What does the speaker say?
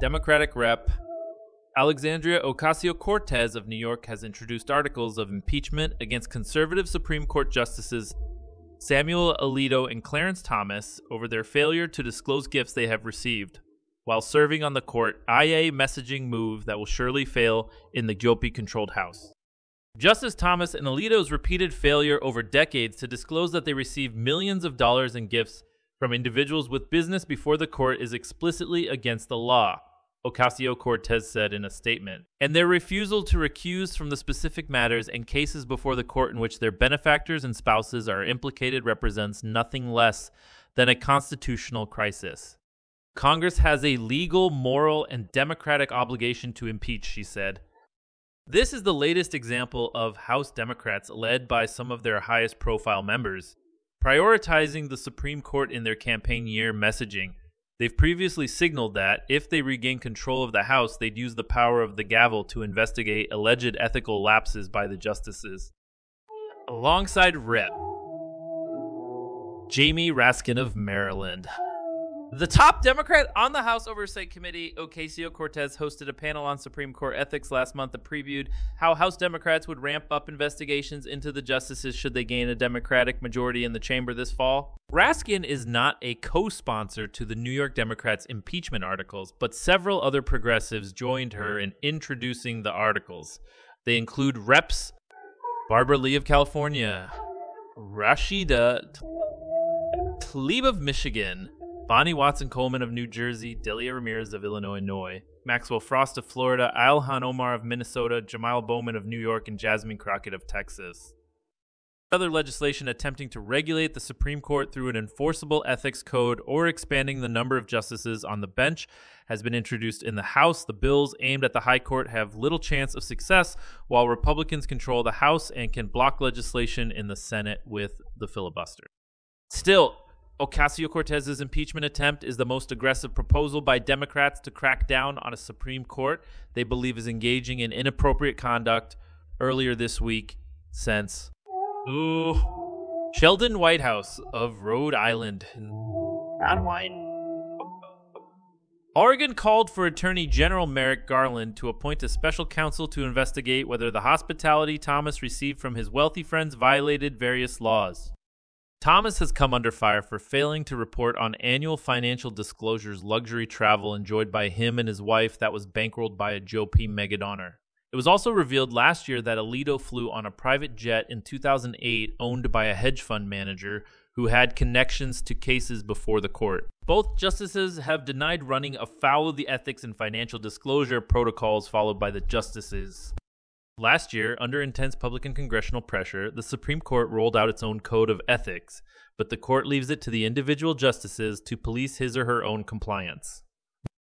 Democratic Rep. Alexandria Ocasio Cortez of New York has introduced articles of impeachment against conservative Supreme Court Justices Samuel Alito and Clarence Thomas over their failure to disclose gifts they have received while serving on the court, IA messaging move that will surely fail in the GOP controlled House. Justice Thomas and Alito's repeated failure over decades to disclose that they received millions of dollars in gifts from individuals with business before the court is explicitly against the law, Ocasio Cortez said in a statement. And their refusal to recuse from the specific matters and cases before the court in which their benefactors and spouses are implicated represents nothing less than a constitutional crisis. Congress has a legal, moral, and democratic obligation to impeach, she said. This is the latest example of House Democrats, led by some of their highest profile members, prioritizing the Supreme Court in their campaign year messaging. They've previously signaled that, if they regain control of the House, they'd use the power of the gavel to investigate alleged ethical lapses by the justices. Alongside Rep. Jamie Raskin of Maryland. The top Democrat on the House Oversight Committee, Ocasio Cortez, hosted a panel on Supreme Court ethics last month that previewed how House Democrats would ramp up investigations into the justices should they gain a Democratic majority in the chamber this fall. Raskin is not a co sponsor to the New York Democrats' impeachment articles, but several other progressives joined her in introducing the articles. They include Reps Barbara Lee of California, Rashida Tlaib of Michigan, Bonnie Watson Coleman of New Jersey, Delia Ramirez of Illinois, Maxwell Frost of Florida, Ilhan Omar of Minnesota, Jamal Bowman of New York, and Jasmine Crockett of Texas. Other legislation attempting to regulate the Supreme Court through an enforceable ethics code or expanding the number of justices on the bench has been introduced in the House. The bills aimed at the High Court have little chance of success, while Republicans control the House and can block legislation in the Senate with the filibuster. Still, Ocasio Cortez's impeachment attempt is the most aggressive proposal by Democrats to crack down on a Supreme Court they believe is engaging in inappropriate conduct earlier this week since ooh, Sheldon Whitehouse of Rhode Island. Ron Wyden. Oregon called for Attorney General Merrick Garland to appoint a special counsel to investigate whether the hospitality Thomas received from his wealthy friends violated various laws. Thomas has come under fire for failing to report on annual financial disclosures luxury travel enjoyed by him and his wife that was bankrolled by a GOP Donor. It was also revealed last year that Alito flew on a private jet in 2008 owned by a hedge fund manager who had connections to cases before the court. Both justices have denied running afoul of the ethics and financial disclosure protocols followed by the justices. Last year, under intense public and congressional pressure, the Supreme Court rolled out its own code of ethics, but the court leaves it to the individual justices to police his or her own compliance.